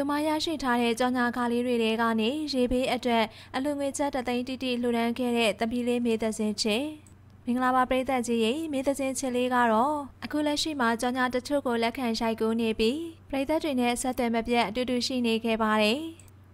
သူမရရှိထားတဲ့ကြောင်ညာကားလေးတွေထဲကနေရေဘေးအတွက်အလူငွေချက်တသိန်းတိတိလှူဒန်းခဲ့တဲ့တပီလေးမေသက်စင်ချေမင်္ဂလာပါပရိသတ်ကြီးရေမေသက်စင်ချစ်လေးကတော့အခုလက်ရှိမှာကြောင်ညာတချို့ကိုလက်ခံရှိုက်ကူးနေပြီးပရိသတ်တွေနဲ့ဆက်သွယ်မပြတ်အတူတူရှိနေခဲ့ပါတယ်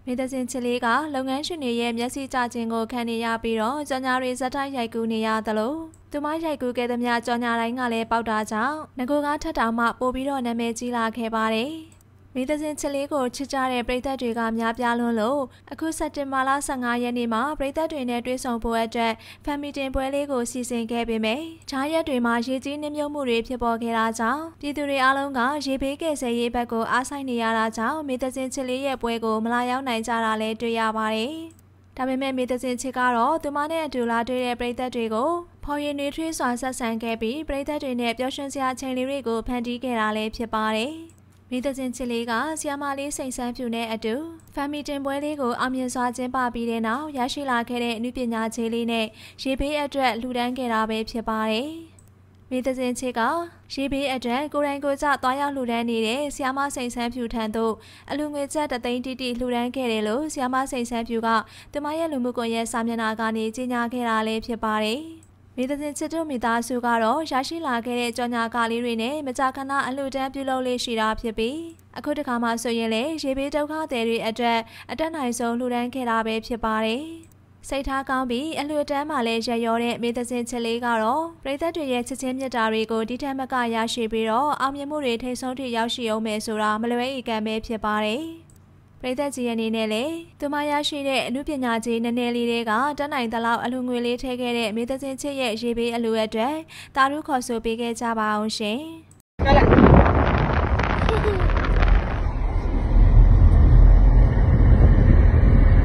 မေသက်စင်ချစ်လေးကလုပ်ငန်းရှင်တွေရဲ့မျက်စိကျခြင်းကိုခံနေရပြီးတော့ကြောင်ညာတွေဇက်တိုက်ရိုက်ကူးနေရသလိုသူမရိုက်ကူးခဲ့သမျှကြောင်ညာတိုင်းကလည်းပေါက်တာကြောင့်ငကိုကထက်တောင်မှပို့ပြီးတော့နာမည်ကြီးလာခဲ့ပါတယ် မိသဇင်ချစ်လေးကိုချစ်ကြတဲ့ပရိသတ်တွေကများပြားလွန်းလို့အခုစက်တင်ဘာလ15ရက်နေ့မှာပရိသတ်တွေနဲ့တွေ့ဆုံဖို့အတွက်ဖမ်မီတင်ပွဲလေးကိုစီစဉ်ခဲ့ပေမယ့်ဂျားရက်တွေမှာရေကြီးနှမြုပ်မှုတွေဖြစ်ပေါ်ခဲ့တာကြောင့်ပြည်သူတွေအားလုံးကရေဘေးကယ်ဆယ်ရေးဘက်ကိုအားဆိုင်နေရတာကြောင့်မိသဇင်ချစ်လေးရဲ့ပွဲကိုမလာရောက်နိုင်ကြတာလည်းတွေ့ရပါတယ်။ဒါပေမဲ့မိသဇင်ချစ်ကတော့သူမနဲ့အတူလာတွေ့တဲ့ပရိသတ်တွေကိုဖော်ရည်နှွေးထွေးစွာဆက်ဆံခဲ့ပြီးပရိသတ်တွေနဲ့ပျော်ရွှင်စရာအချိန်လေးတွေကိုဖန်တီးခဲ့တာလည်းဖြစ်ပါတယ်။ မိသချင်းချစ်လေးကဆီယာမလေးစိန်ဆန်းဖြူနဲ့အတူဖမ်မီတင်ပွဲလေးကိုအောင်မြင်စွာကျင်းပပြီးတဲ့နောက်ရရှိလာခဲ့တဲ့အနုပညာချေလေးနဲ့ရေဘေးအတွက်လှူဒန်းခဲ့တာပဲဖြစ်ပါတယ်။မိသချင်းချစ်ကရေဘေးအတွက်ကိုရိုင်းကိုကြသွားရောက်လှူဒန်းနေတဲ့ဆီယာမစိန်ဆန်းဖြူထံသို့အလူငွေချက်တသိန်းတိတိလှူဒန်းခဲ့တယ်လို့ဆီယာမစိန်ဆန်းဖြူကသူမရဲ့လူမှုကွန်ရက်စာမျက်နှာကနေကြေညာခဲ့တာလည်းဖြစ်ပါတယ်။ မိသားစုချစ်တို့မိသားစုကတော့ရရှိလာခဲ့တဲ့ကြော်ညာကားလေးတွေနဲ့မကြာခဏအလှူဒန်းပြုလုပ်လေးရှိတာဖြစ်ပြီးအခုတခါမှဆိုရင်လေရေဘေးဒုက္ခသည်တွေအတွက်အတက်နိုင်ဆုံးလှူဒန်းခဲ့တာပဲဖြစ်ပါတယ်။စိတ်ထားကောင်းပြီးအလှူဒန်းမှလည်းရရောတဲ့မိသားစုချစ်လေးကတော့ပြည်သက်တွေရဲ့ချစ်ချင်းမြတ်တာတွေကိုဒီထက်မကရရှိပြီးတော့အောင်မြင်မှုတွေထိဆုံးထိရောက်ရှိအောင်မယ်ဆိုတာမလွဲဧကံပဲဖြစ်ပါတယ်။ ပရိသတ်ကြီးအနေနဲ့လည်းသူမရရှိတဲ့အမှုပညာကြီးနည်းနည်းလေးတွေကတတ်နိုင်သလောက်အလူငွေလေးထည့်ခဲ့တဲ့မိသချင်းချစ်ရဲ့ရေးပေးအလူအတွက်တာရုခေါ်ဆိုပေးခဲ့ကြပါအောင်ရှင်။ဟုတ်လား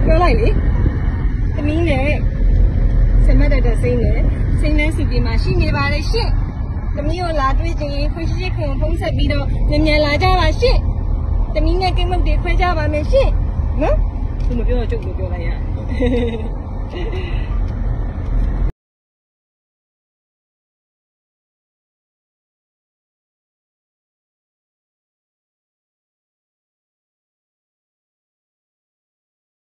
ပြောလိုက်လေသမီးနဲ့စမတ်တဲ့စိမ့်နဲ့စိမ့်နှန်းစီပြေမှာရှိနေပါလေရှင့်သမီးကိုလာတွေ့ခြင်းခွင့်ရှိခွင့်ဖုံးဆက်ပြီးတော့မြန်မြန်လာကြပါရှင့် တမီးနဲ့ကိမုတ်တွေခွဲကြပါမယ်ရှင့်နော်သူမပြောတော့ကျုပ်ကိုပြောလိုက်ရ